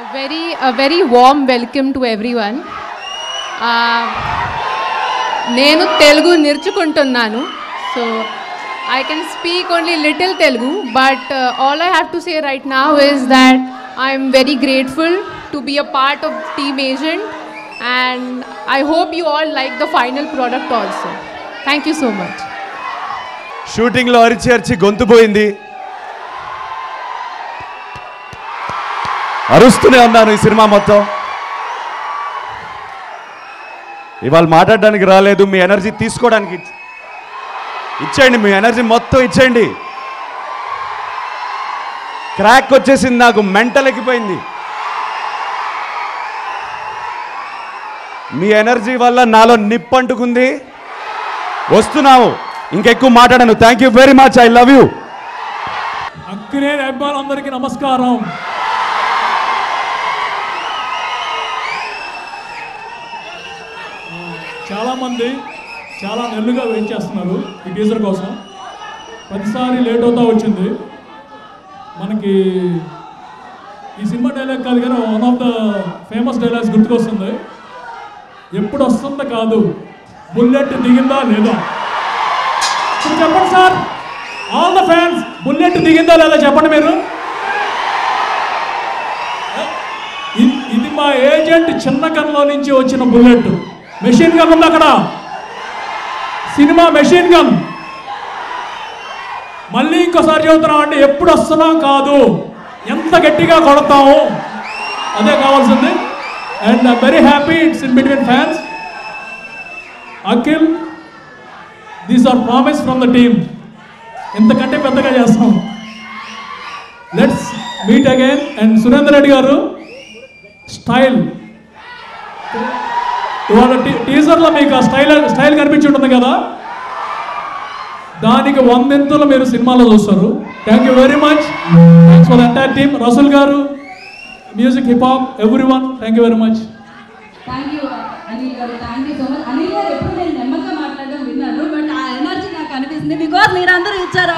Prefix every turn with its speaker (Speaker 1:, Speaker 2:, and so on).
Speaker 1: A very, a very warm welcome to everyone. నేను తెలుగు నేర్చుకుంటున్నాను. So I can speak only little Telugu but all I have to say right now is that I'm very grateful to be a part of team Agent and I hope you all like the final product also thank you so much
Speaker 2: షూటింగ్లో అరిచి అరిచి గొంతు పోయింది. అరుస్తూనే ఉన్నాను ఈ cinema మొత్తం. ఇవాళ మాట్లాడడానికి రాలేదు మీ ఎనర్జీ తీసుకోవడానికి ఇచ్చేయండి మీ ఎనర్జీ మొత్తం ఇచ్చేయండి. క్రాక్ వచ్చేసింది నాకు మెంటల్ ఎక్కిపోయింది. మీ ఎనర్జీ వల్ల నాలో నిప్పు అంటుకుంది. వస్తున్నావు ఇంకెక్కువ మాట్లాడాను. Thank you very much I love you
Speaker 3: Akkineni అభిమానులందరికీ నమస్కారం. చాలామంది చాలా నెల్లుగా వెయిట్ చేస్తున్నారు ఈ టీజర్ కోసం. ప్రతిసారి లేట్ అవుతా వచ్చింది. మనకి ఈ సినిమా డైలాగ్ కాదు కానీ one of the famous dialogues గుర్తుకొస్తుంది. ఎప్పుడు వస్తుందో కాదు బుల్లెట్ దిగిందా లేదా? ఇప్పుడు చెప్పండి sir. All the fans bullet దిగిందా లేదా చెప్పండి మీరు. ఇది మా ఏజెంట్ చిన్న కన్నులో నుంచి వచ్చిన బుల్లెట్. మెషిన్ గన్ ఉంది అక్కడ? సినిమా మెషిన్ గన్ మళ్ళీ ఇంకోసారి చెబుతున్నాం అంటే ఎప్పుడు వస్తున్నాం కాదు. ఎంత గట్టిగా కొడతాము అదే కావాల్సింది. And I very happy it's in between fans Akhil these are promise from the team ఇంతకంటే పెద్దగా చేస్తాం. Let's meet again and Surender Reddy garu style ఇవాళ టీజర్లో మీకు ఆ స్టైల్ స్టైల్ కనిపించి ఉంటుంది కదా? దానికి వందెంతులు మీరు సినిమాలో చూస్తారు. Thank you very much thanks for entire team Rasool garu music hip hop everyone thank you very much
Speaker 4: thank you Anil garu. Thank you so much Anil garu ఎప్పుడు నేను నెమ్మదిగా మాట్లాడడం విన్నాను బట్ ఆ ఎనర్జీ నాకు అనిపిస్తుంది బికాస్ మీరందరూ ఇచ్చారు.